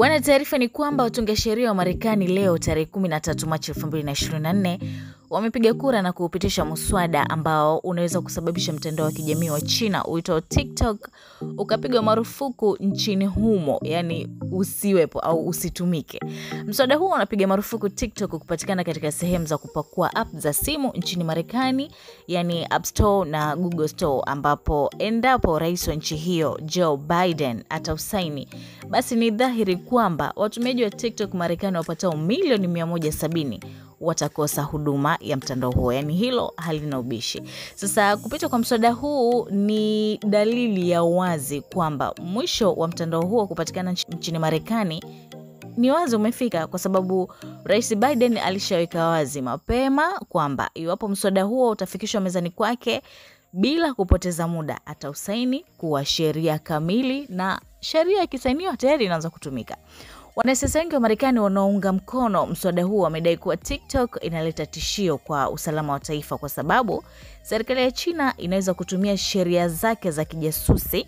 Bwana, taarifa ni kwamba watunga sheria wa Marekani leo tarehe 13 Machi 2024 wamepiga kura na kuupitisha muswada ambao unaweza kusababisha mtandao wa kijamii wa China uitwao TikTok ukapigwa marufuku nchini humo, yani usiwepo au usitumike. Mswada huo unapiga marufuku TikTok kupatikana katika sehemu za kupakua app za simu nchini Marekani, yani App Store na Google Store, ambapo endapo rais wa nchi hiyo Joe Biden atausaini, basi ni dhahiri kwamba watumiaji wa TikTok Marekani wapatao milioni 170 watakosa huduma ya mtandao huo, yani hilo halina ubishi. Sasa kupita kwa mswada huu ni dalili ya wazi kwamba mwisho wa mtandao huo kupatikana nchini Marekani ni wazi umefika, kwa sababu Rais Biden alishaweka wazi mapema kwamba iwapo mswada huo utafikishwa mezani kwake bila kupoteza muda, atausaini kuwa sheria kamili, na sheria ikisainiwa tayari inaanza kutumika. Wanasiasa wengi wa Marekani wanaounga mkono mswada huo wamedai kuwa TikTok inaleta tishio kwa usalama wa taifa, kwa sababu serikali ya China inaweza kutumia sheria zake za kijasusi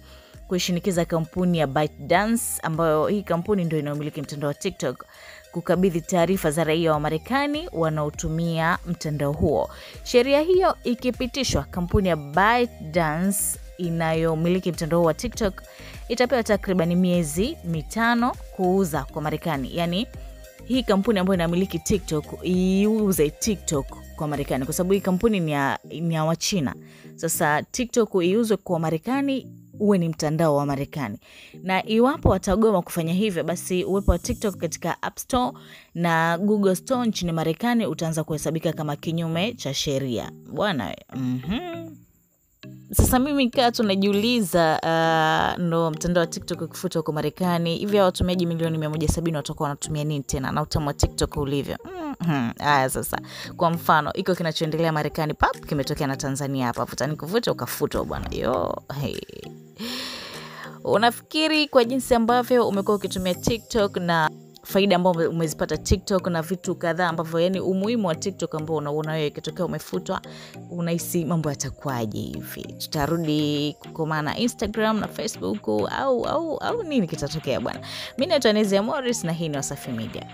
kuishinikiza kampuni ya ByteDance, ambayo hii kampuni ndio inayomiliki mtandao wa TikTok kukabidhi taarifa za raia wa Marekani wanaotumia mtandao huo. Sheria hiyo ikipitishwa, kampuni ya ByteDance inayomiliki mtandao wa TikTok itapewa takriban miezi mitano kuuza kwa Marekani. Yaani hii kampuni ambayo inamiliki TikTok iuze TikTok kwa Marekani, kwa sababu hii kampuni ni ya, ni ya Wachina. Sasa TikTok iuzwe kwa Marekani uwe ni mtandao wa Marekani, na iwapo watagoma kufanya hivyo, basi uwepo wa TikTok katika App Store na Google Store nchini Marekani utaanza kuhesabika kama kinyume cha sheria bwana. mm-hmm. Sasa mimi kaa tunajiuliza, uh, ndo mtandao wa TikTok ukifuta huko Marekani, hivi hao watumiaji milioni mia moja sabini watakuwa wanatumia nini tena na utamu wa TikTok ulivyo? mm-hmm. Aya, sasa kwa mfano iko kinachoendelea Marekani, pap kimetokea na Tanzania hapa, futani kuvuta ukafutwa bwana yo hey. Unafikiri kwa jinsi ambavyo umekuwa ukitumia TikTok na faida ambao umezipata TikTok na vitu kadhaa ambavyo, yani umuhimu wa TikTok ambao unauona wewe, ikitokea umefutwa, unahisi mambo yatakuwaje hivi? Tutarudi kukomana Instagram na Facebook au, au, au nini kitatokea bwana? Mi naitwa Nezia Morris na hii ni Wasafi Media.